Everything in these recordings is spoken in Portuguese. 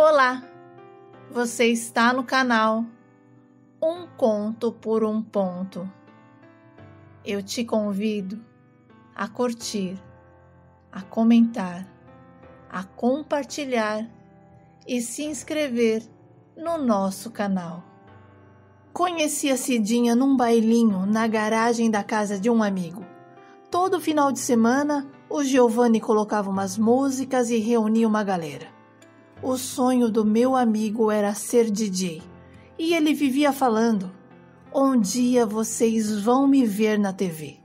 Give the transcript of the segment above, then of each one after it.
Olá, você está no canal Um Conto por um Ponto. Eu te convido a curtir, a comentar, a compartilhar e se inscrever no nosso canal. Conheci a Cidinha num bailinho na garagem da casa de um amigo. Todo final de semana, o Giovanni colocava umas músicas e reunia uma galera. O sonho do meu amigo era ser DJ. E ele vivia falando: Um dia vocês vão me ver na TV.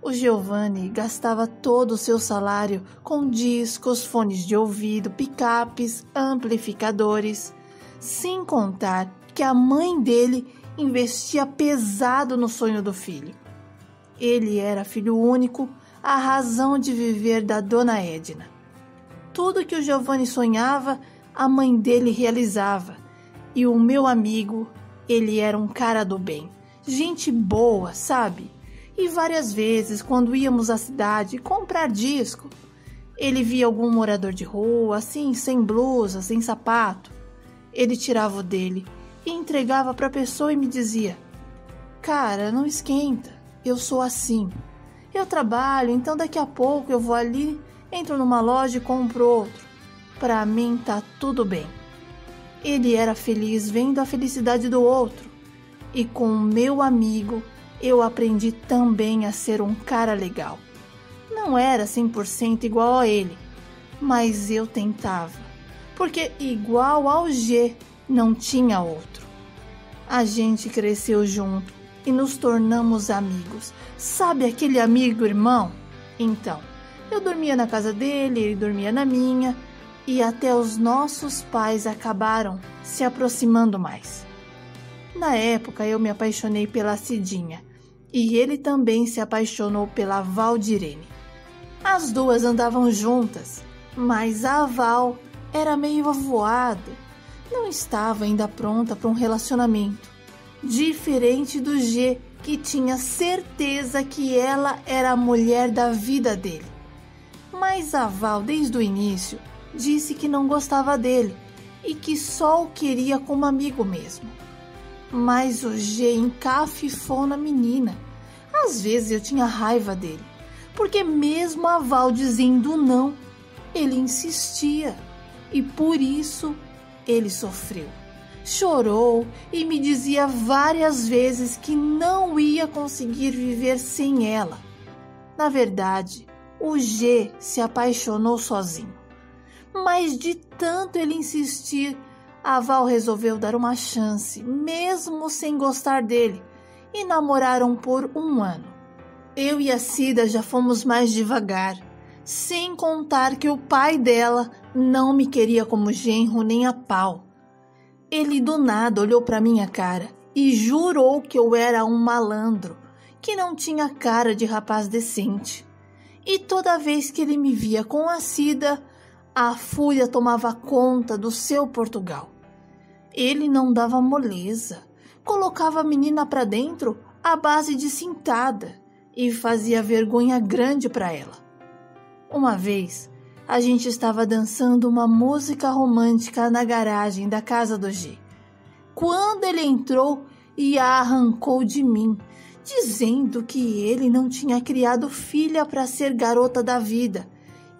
O Giovanni gastava todo o seu salário com discos, fones de ouvido, picapes, amplificadores, sem contar que a mãe dele investia pesado no sonho do filho. Ele era filho único, a razão de viver da dona Edna tudo que o Giovanni sonhava, a mãe dele realizava. E o meu amigo, ele era um cara do bem, gente boa, sabe? E várias vezes, quando íamos à cidade comprar disco, ele via algum morador de rua, assim, sem blusa, sem sapato. Ele tirava o dele e entregava para a pessoa e me dizia: Cara, não esquenta, eu sou assim. Eu trabalho, então daqui a pouco eu vou ali entro numa loja e compro outro. Para mim tá tudo bem. Ele era feliz vendo a felicidade do outro. E com o meu amigo, eu aprendi também a ser um cara legal. Não era 100% igual a ele, mas eu tentava. Porque igual ao G não tinha outro. A gente cresceu junto e nos tornamos amigos. Sabe aquele amigo irmão? Então, eu dormia na casa dele, ele dormia na minha, e até os nossos pais acabaram se aproximando mais. Na época eu me apaixonei pela Cidinha e ele também se apaixonou pela Valdirene. As duas andavam juntas, mas a Val era meio avoada, não estava ainda pronta para um relacionamento, diferente do G, que tinha certeza que ela era a mulher da vida dele. Mas a Val, desde o início, disse que não gostava dele e que só o queria como amigo mesmo. Mas o G encafifou na menina. Às vezes eu tinha raiva dele, porque mesmo a Val dizendo não, ele insistia e por isso ele sofreu. Chorou e me dizia várias vezes que não ia conseguir viver sem ela. Na verdade, o G se apaixonou sozinho. Mas de tanto ele insistir, a Val resolveu dar uma chance, mesmo sem gostar dele, e namoraram por um ano. Eu e a Cida já fomos mais devagar, sem contar que o pai dela não me queria como genro nem a pau. Ele do nada olhou para minha cara e jurou que eu era um malandro, que não tinha cara de rapaz decente e toda vez que ele me via com a Cida, a fúria tomava conta do seu Portugal. Ele não dava moleza, colocava a menina para dentro à base de cintada e fazia vergonha grande para ela. Uma vez, a gente estava dançando uma música romântica na garagem da casa do G. Quando ele entrou e a arrancou de mim, dizendo que ele não tinha criado filha para ser garota da vida.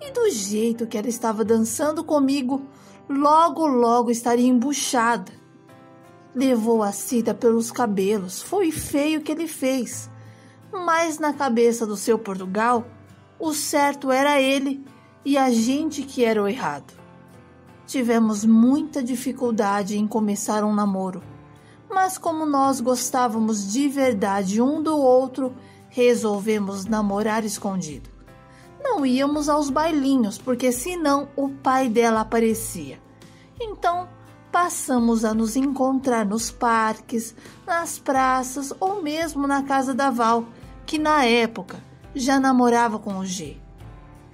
E do jeito que ela estava dançando comigo, logo, logo estaria embuchada. Levou a Cida pelos cabelos, foi feio o que ele fez. Mas na cabeça do seu Portugal, o certo era ele e a gente que era o errado. Tivemos muita dificuldade em começar um namoro mas como nós gostávamos de verdade um do outro, resolvemos namorar escondido. Não íamos aos bailinhos, porque senão o pai dela aparecia. Então, passamos a nos encontrar nos parques, nas praças ou mesmo na casa da Val, que na época já namorava com o G.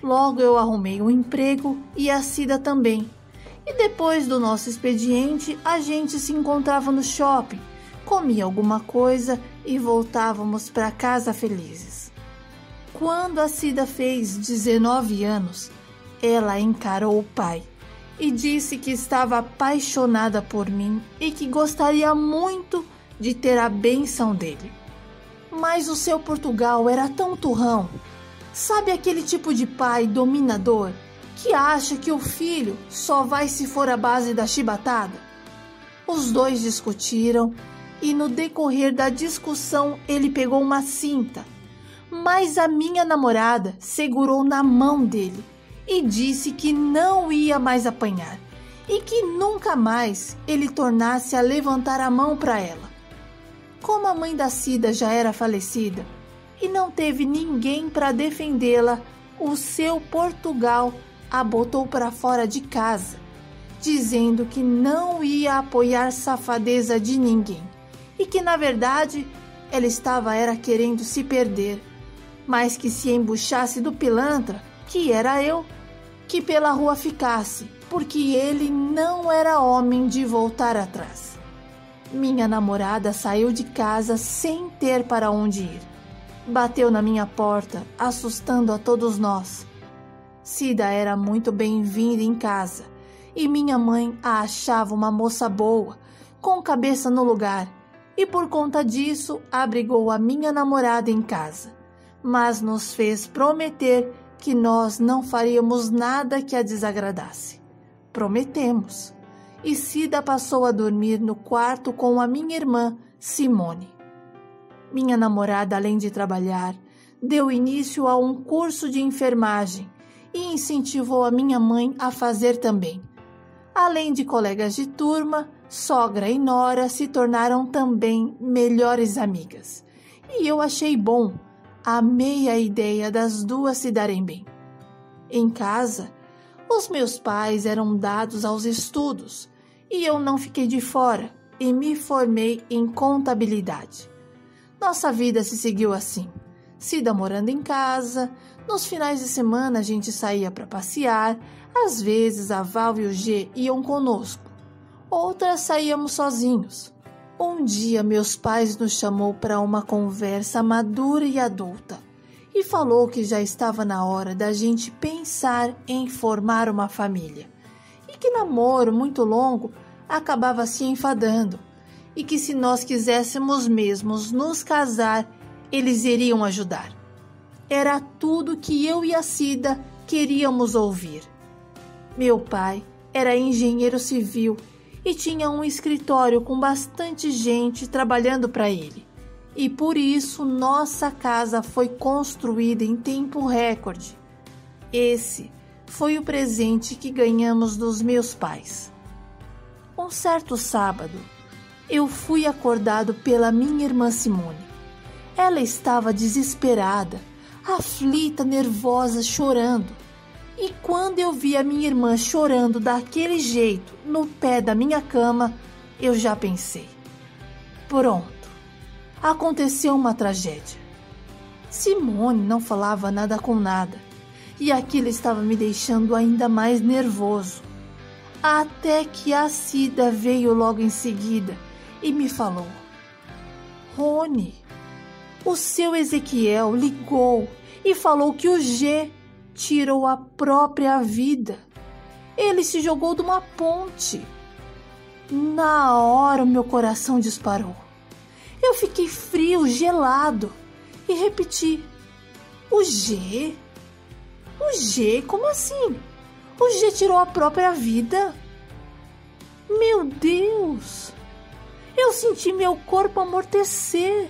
Logo eu arrumei um emprego e a Cida também. E depois do nosso expediente, a gente se encontrava no shopping, comia alguma coisa e voltávamos para casa felizes. Quando a Cida fez 19 anos, ela encarou o pai e disse que estava apaixonada por mim e que gostaria muito de ter a benção dele. Mas o seu Portugal era tão turrão. Sabe aquele tipo de pai dominador que acha que o filho só vai se for a base da chibatada? Os dois discutiram e no decorrer da discussão ele pegou uma cinta, mas a minha namorada segurou na mão dele e disse que não ia mais apanhar e que nunca mais ele tornasse a levantar a mão para ela. Como a mãe da Cida já era falecida e não teve ninguém para defendê-la, o seu Portugal a botou para fora de casa, dizendo que não ia apoiar safadeza de ninguém e que na verdade ela estava era querendo se perder, mas que se embuchasse do pilantra, que era eu, que pela rua ficasse, porque ele não era homem de voltar atrás. Minha namorada saiu de casa sem ter para onde ir. Bateu na minha porta, assustando a todos nós. Cida era muito bem-vinda em casa e minha mãe a achava uma moça boa, com cabeça no lugar, e por conta disso abrigou a minha namorada em casa, mas nos fez prometer que nós não faríamos nada que a desagradasse. Prometemos. E Cida passou a dormir no quarto com a minha irmã, Simone. Minha namorada, além de trabalhar, deu início a um curso de enfermagem e incentivou a minha mãe a fazer também. Além de colegas de turma, sogra e nora se tornaram também melhores amigas. E eu achei bom Amei a ideia das duas se darem bem. Em casa, os meus pais eram dados aos estudos e eu não fiquei de fora e me formei em contabilidade. Nossa vida se seguiu assim. Cida morando em casa, nos finais de semana a gente saía para passear, às vezes a Val e o G iam conosco, outras saíamos sozinhos. Um dia meus pais nos chamou para uma conversa madura e adulta e falou que já estava na hora da gente pensar em formar uma família e que namoro muito longo acabava se enfadando e que se nós quiséssemos mesmos nos casar, eles iriam ajudar. Era tudo que eu e a Cida queríamos ouvir. Meu pai era engenheiro civil e tinha um escritório com bastante gente trabalhando para ele. E por isso nossa casa foi construída em tempo recorde. Esse foi o presente que ganhamos dos meus pais. Um certo sábado, eu fui acordado pela minha irmã Simone. Ela estava desesperada, aflita, nervosa, chorando. E quando eu vi a minha irmã chorando daquele jeito no pé da minha cama, eu já pensei: pronto, aconteceu uma tragédia. Simone não falava nada com nada e aquilo estava me deixando ainda mais nervoso. Até que a Cida veio logo em seguida e me falou: Rony, o seu Ezequiel ligou e falou que o G tirou a própria vida. Ele se jogou de uma ponte. Na hora o meu coração disparou. Eu fiquei frio, gelado e repeti: O G? O G? Como assim? O G tirou a própria vida? Meu Deus! Eu senti meu corpo amortecer.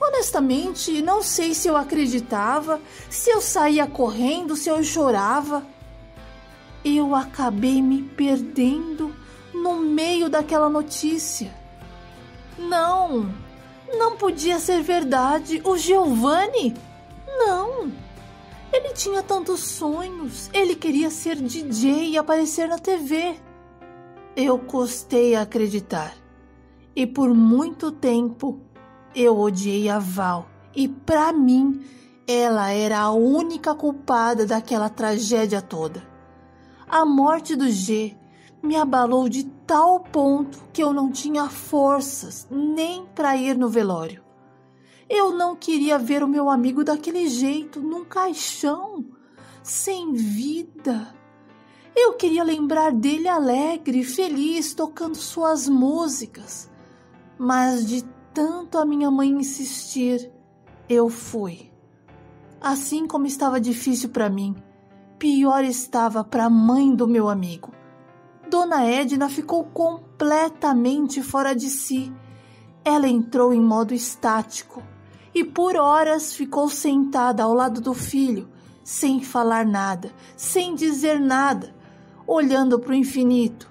Honestamente, não sei se eu acreditava, se eu saía correndo, se eu chorava. Eu acabei me perdendo no meio daquela notícia. Não, não podia ser verdade. O Giovanni? Não. Ele tinha tantos sonhos. Ele queria ser DJ e aparecer na TV. Eu custei a acreditar. E por muito tempo eu odiei a Val e, para mim, ela era a única culpada daquela tragédia toda. A morte do G me abalou de tal ponto que eu não tinha forças nem para ir no velório. Eu não queria ver o meu amigo daquele jeito, num caixão, sem vida. Eu queria lembrar dele alegre, feliz, tocando suas músicas. Mas de tanto a minha mãe insistir, eu fui. Assim como estava difícil para mim, pior estava para a mãe do meu amigo. Dona Edna ficou completamente fora de si. Ela entrou em modo estático e por horas ficou sentada ao lado do filho, sem falar nada, sem dizer nada, olhando para o infinito.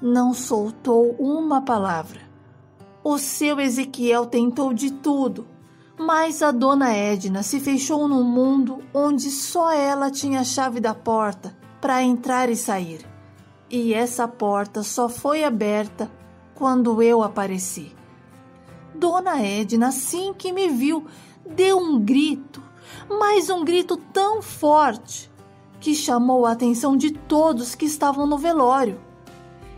Não soltou uma palavra. O seu Ezequiel tentou de tudo, mas a dona Edna se fechou num mundo onde só ela tinha a chave da porta para entrar e sair. E essa porta só foi aberta quando eu apareci. Dona Edna, assim que me viu, deu um grito, mas um grito tão forte que chamou a atenção de todos que estavam no velório.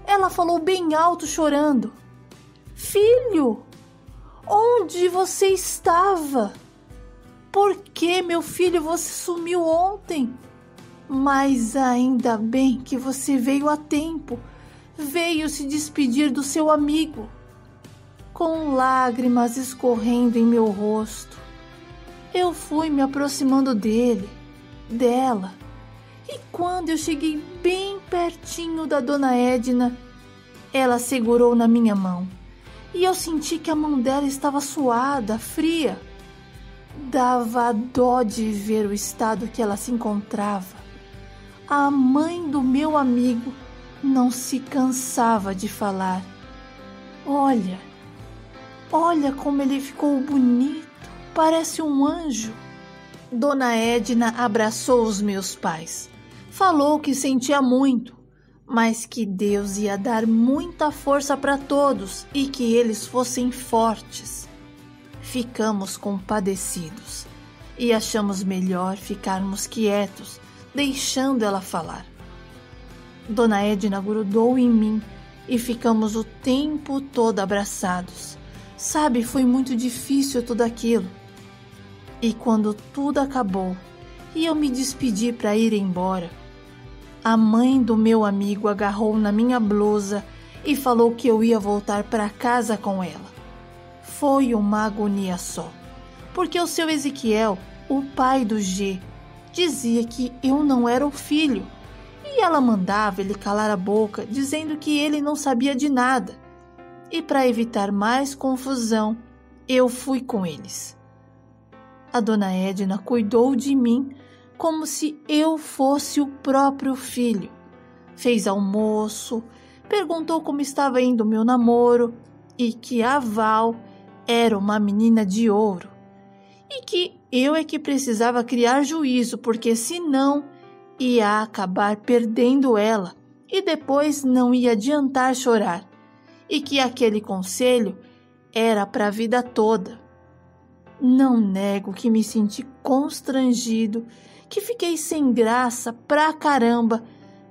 Ela falou bem alto, chorando: Filho, onde você estava? Por que, meu filho, você sumiu ontem? Mas ainda bem que você veio a tempo. Veio se despedir do seu amigo com lágrimas escorrendo em meu rosto. Eu fui me aproximando dele, dela, e quando eu cheguei bem pertinho da dona Edna, ela segurou na minha mão e eu senti que a mão dela estava suada, fria. Dava dó de ver o estado que ela se encontrava. A mãe do meu amigo não se cansava de falar. Olha, Olha como ele ficou bonito, parece um anjo. Dona Edna abraçou os meus pais. Falou que sentia muito, mas que Deus ia dar muita força para todos e que eles fossem fortes. Ficamos compadecidos e achamos melhor ficarmos quietos, deixando ela falar. Dona Edna grudou em mim e ficamos o tempo todo abraçados. Sabe, foi muito difícil tudo aquilo. E quando tudo acabou e eu me despedi para ir embora, a mãe do meu amigo agarrou na minha blusa e falou que eu ia voltar para casa com ela. Foi uma agonia só, porque o seu Ezequiel, o pai do G, dizia que eu não era o filho e ela mandava ele calar a boca, dizendo que ele não sabia de nada e para evitar mais confusão, eu fui com eles. A dona Edna cuidou de mim como se eu fosse o próprio filho. Fez almoço, perguntou como estava indo meu namoro e que a Val era uma menina de ouro e que eu é que precisava criar juízo, porque senão ia acabar perdendo ela e depois não ia adiantar chorar e que aquele conselho era para a vida toda. Não nego que me senti constrangido, que fiquei sem graça pra caramba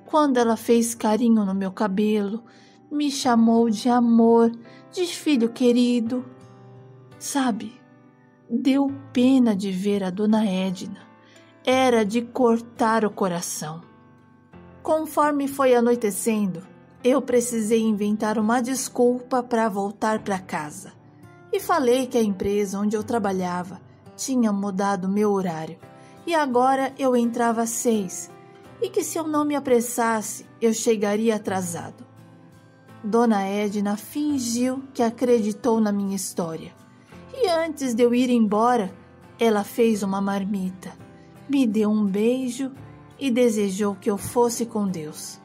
quando ela fez carinho no meu cabelo, me chamou de amor, de filho querido. Sabe, deu pena de ver a dona Edna. Era de cortar o coração. Conforme foi anoitecendo, eu precisei inventar uma desculpa para voltar para casa. E falei que a empresa onde eu trabalhava tinha mudado meu horário e agora eu entrava às seis e que se eu não me apressasse eu chegaria atrasado. Dona Edna fingiu que acreditou na minha história e antes de eu ir embora, ela fez uma marmita, me deu um beijo e desejou que eu fosse com Deus.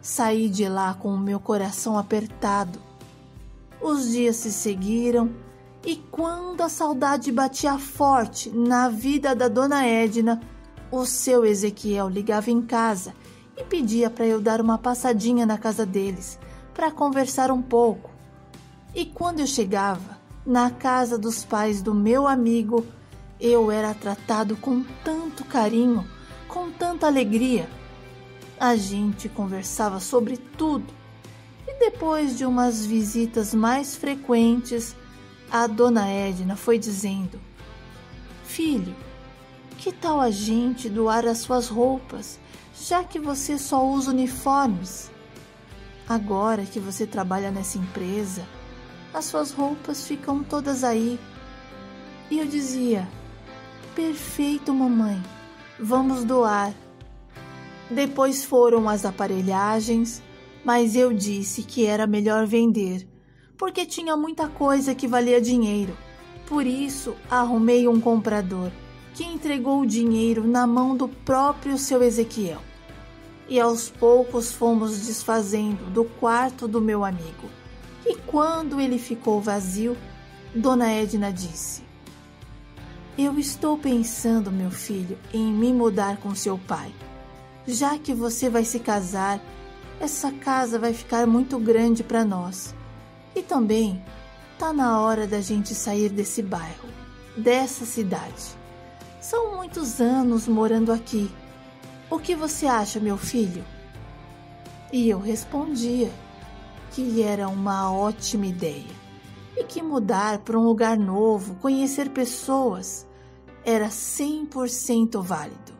Saí de lá com o meu coração apertado. Os dias se seguiram e quando a saudade batia forte na vida da dona Edna, o seu Ezequiel ligava em casa e pedia para eu dar uma passadinha na casa deles para conversar um pouco. E quando eu chegava na casa dos pais do meu amigo, eu era tratado com tanto carinho, com tanta alegria a gente conversava sobre tudo e depois de umas visitas mais frequentes, a dona Edna foi dizendo: Filho, que tal a gente doar as suas roupas? já que você só usa uniformes. Agora que você trabalha nessa empresa, as suas roupas ficam todas aí. E eu dizia: Perfeito, mamãe, vamos doar. Depois foram as aparelhagens, mas eu disse que era melhor vender, porque tinha muita coisa que valia dinheiro. Por isso, arrumei um comprador que entregou o dinheiro na mão do próprio seu Ezequiel. E aos poucos fomos desfazendo do quarto do meu amigo. E quando ele ficou vazio, Dona Edna disse: Eu estou pensando, meu filho, em me mudar com seu pai. Já que você vai se casar, essa casa vai ficar muito grande para nós. E também tá na hora da gente sair desse bairro, dessa cidade. São muitos anos morando aqui. O que você acha, meu filho? E eu respondia que era uma ótima ideia e que mudar para um lugar novo, conhecer pessoas, era 100% válido.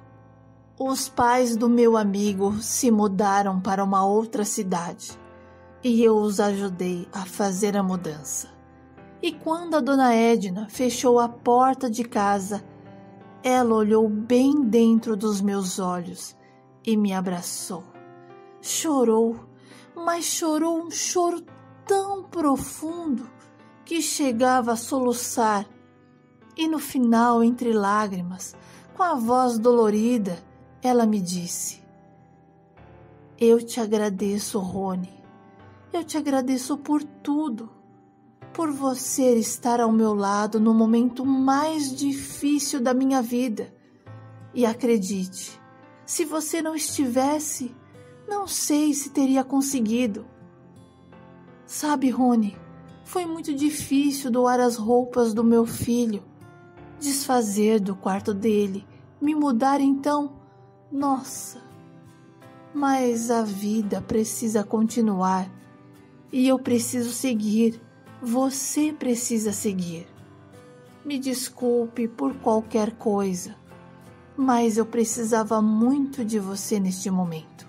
Os pais do meu amigo se mudaram para uma outra cidade e eu os ajudei a fazer a mudança. E quando a dona Edna fechou a porta de casa, ela olhou bem dentro dos meus olhos e me abraçou. Chorou, mas chorou um choro tão profundo que chegava a soluçar. E no final, entre lágrimas, com a voz dolorida, ela me disse: Eu te agradeço, Rony. Eu te agradeço por tudo por você estar ao meu lado no momento mais difícil da minha vida. E acredite, se você não estivesse, não sei se teria conseguido. Sabe, Rony, foi muito difícil doar as roupas do meu filho, desfazer do quarto dele, me mudar então. Nossa! Mas a vida precisa continuar e eu preciso seguir você precisa seguir. Me desculpe por qualquer coisa, mas eu precisava muito de você neste momento.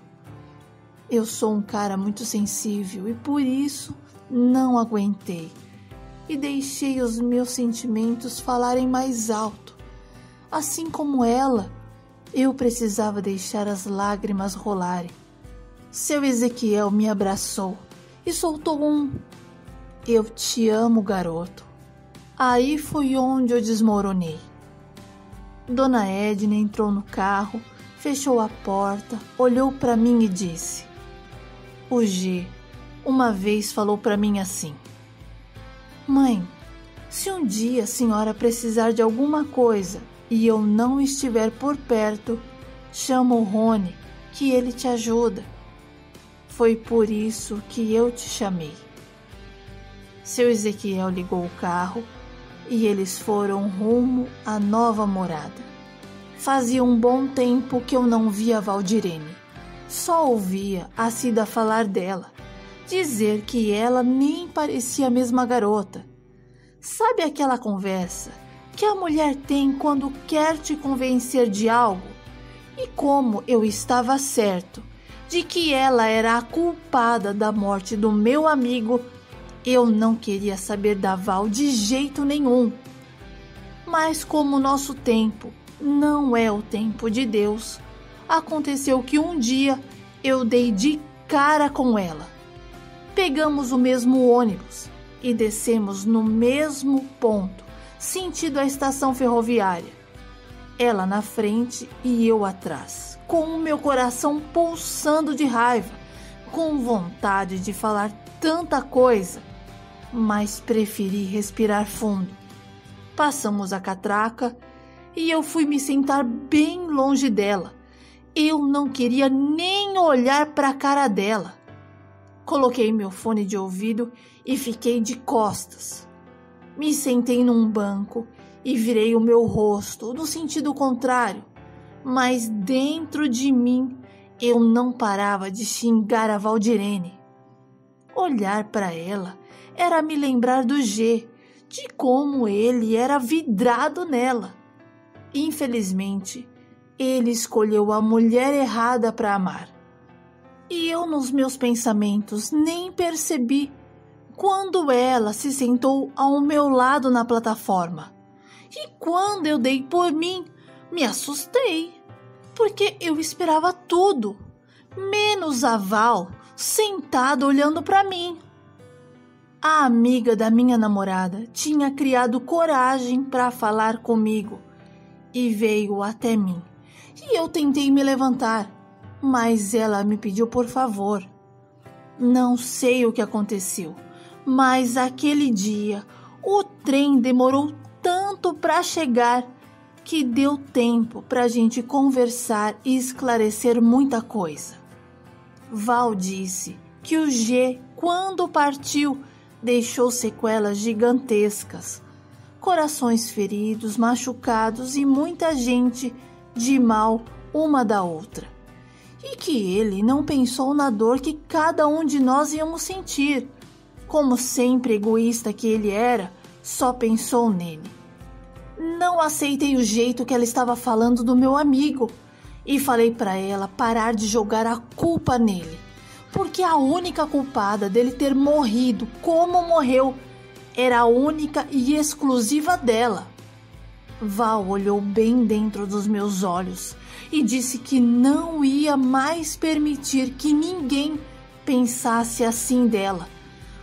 Eu sou um cara muito sensível e por isso não aguentei e deixei os meus sentimentos falarem mais alto. Assim como ela, eu precisava deixar as lágrimas rolarem. Seu Ezequiel me abraçou e soltou um eu te amo, garoto. Aí foi onde eu desmoronei. Dona Edna entrou no carro, fechou a porta, olhou para mim e disse: O G uma vez falou para mim assim: Mãe, se um dia a senhora precisar de alguma coisa e eu não estiver por perto, chama o Rony, que ele te ajuda. Foi por isso que eu te chamei. Seu Ezequiel ligou o carro e eles foram rumo à nova morada. Fazia um bom tempo que eu não via Valdirene. Só ouvia a Cida falar dela, dizer que ela nem parecia a mesma garota. Sabe aquela conversa que a mulher tem quando quer te convencer de algo? E como eu estava certo de que ela era a culpada da morte do meu amigo eu não queria saber da Val de jeito nenhum. Mas como o nosso tempo não é o tempo de Deus, aconteceu que um dia eu dei de cara com ela. Pegamos o mesmo ônibus e descemos no mesmo ponto, sentido a estação ferroviária. Ela na frente e eu atrás, com o meu coração pulsando de raiva, com vontade de falar tanta coisa mas preferi respirar fundo. Passamos a catraca e eu fui me sentar bem longe dela. Eu não queria nem olhar para a cara dela. Coloquei meu fone de ouvido e fiquei de costas. Me sentei num banco e virei o meu rosto no sentido contrário, mas dentro de mim eu não parava de xingar a Valdirene. Olhar para ela era me lembrar do G, de como ele era vidrado nela. Infelizmente, ele escolheu a mulher errada para amar. E eu, nos meus pensamentos, nem percebi quando ela se sentou ao meu lado na plataforma. E quando eu dei por mim, me assustei, porque eu esperava tudo, menos a Val sentada olhando para mim. A amiga da minha namorada tinha criado coragem para falar comigo e veio até mim. E eu tentei me levantar, mas ela me pediu por favor. Não sei o que aconteceu, mas aquele dia o trem demorou tanto para chegar que deu tempo para a gente conversar e esclarecer muita coisa. Val disse que o G, quando partiu, deixou sequelas gigantescas, corações feridos, machucados e muita gente de mal uma da outra. E que ele não pensou na dor que cada um de nós íamos sentir. Como sempre egoísta que ele era, só pensou nele. Não aceitei o jeito que ela estava falando do meu amigo e falei para ela parar de jogar a culpa nele, porque a única culpada dele ter morrido como morreu era a única e exclusiva dela. Val olhou bem dentro dos meus olhos e disse que não ia mais permitir que ninguém pensasse assim dela,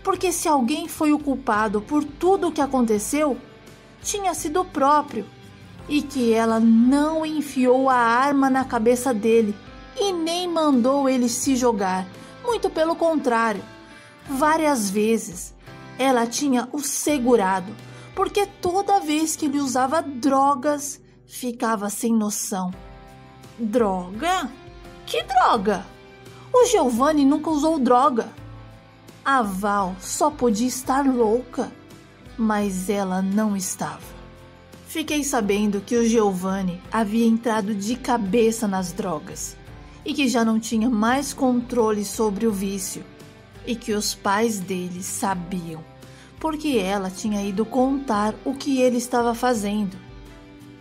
porque se alguém foi o culpado por tudo o que aconteceu, tinha sido o próprio, e que ela não enfiou a arma na cabeça dele e nem mandou ele se jogar, muito pelo contrário. Várias vezes ela tinha o segurado porque toda vez que ele usava drogas, ficava sem noção. Droga? Que droga? O Giovanni nunca usou droga. A Val só podia estar louca, mas ela não estava. Fiquei sabendo que o Giovanni havia entrado de cabeça nas drogas e que já não tinha mais controle sobre o vício e que os pais dele sabiam porque ela tinha ido contar o que ele estava fazendo.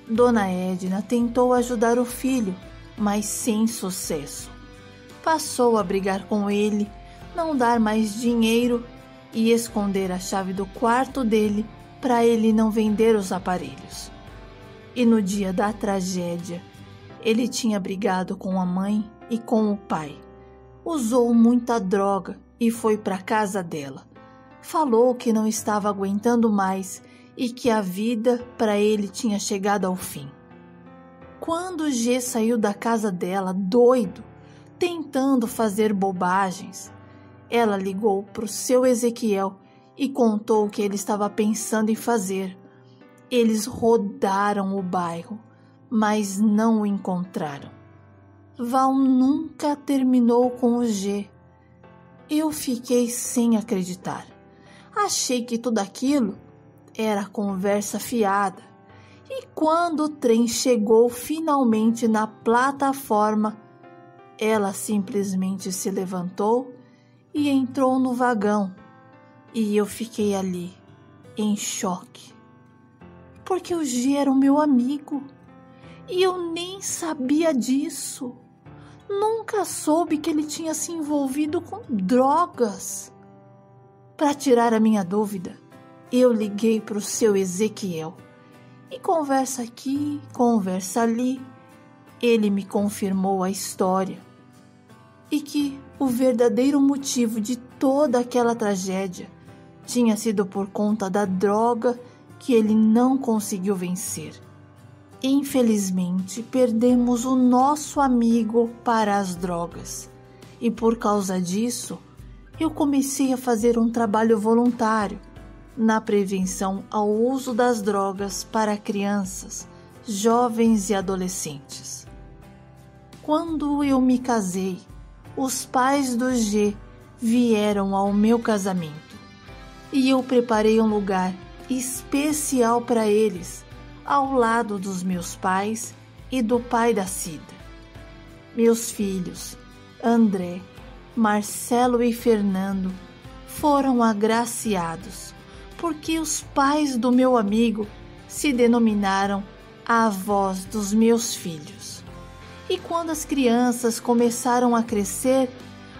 Dona Edna tentou ajudar o filho, mas sem sucesso. Passou a brigar com ele, não dar mais dinheiro e esconder a chave do quarto dele para ele não vender os aparelhos. E no dia da tragédia, ele tinha brigado com a mãe e com o pai. Usou muita droga e foi para casa dela falou que não estava aguentando mais e que a vida para ele tinha chegado ao fim. Quando G saiu da casa dela, doido, tentando fazer bobagens, ela ligou para o seu Ezequiel e contou o que ele estava pensando em fazer. Eles rodaram o bairro, mas não o encontraram. Val nunca terminou com o G. Eu fiquei sem acreditar. Achei que tudo aquilo era conversa fiada. E quando o trem chegou finalmente na plataforma, ela simplesmente se levantou e entrou no vagão. E eu fiquei ali, em choque. Porque o G era o meu amigo. E eu nem sabia disso. Nunca soube que ele tinha se envolvido com drogas. Para tirar a minha dúvida, eu liguei para o seu Ezequiel. E conversa aqui, conversa ali, ele me confirmou a história. E que o verdadeiro motivo de toda aquela tragédia tinha sido por conta da droga que ele não conseguiu vencer. Infelizmente, perdemos o nosso amigo para as drogas. E por causa disso, eu comecei a fazer um trabalho voluntário na prevenção ao uso das drogas para crianças, jovens e adolescentes. Quando eu me casei, os pais do G vieram ao meu casamento e eu preparei um lugar especial para eles, ao lado dos meus pais e do pai da Cida. Meus filhos, André, Marcelo e Fernando foram agraciados, porque os pais do meu amigo se denominaram avós dos meus filhos. E quando as crianças começaram a crescer,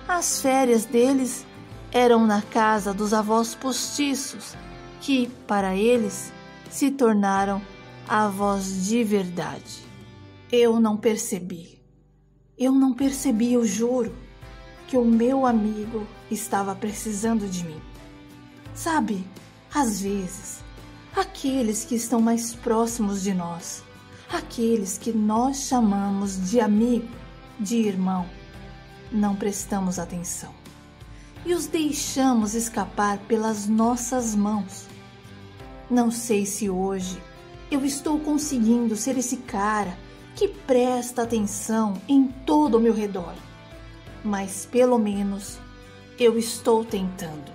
as férias deles eram na casa dos avós postiços, que, para eles, se tornaram avós de verdade. Eu não percebi. Eu não percebi, eu juro, que o meu amigo estava precisando de mim. Sabe, às vezes, aqueles que estão mais próximos de nós, aqueles que nós chamamos de amigo, de irmão, não prestamos atenção e os deixamos escapar pelas nossas mãos. Não sei se hoje eu estou conseguindo ser esse cara que presta atenção em todo o meu redor, mas pelo menos eu estou tentando.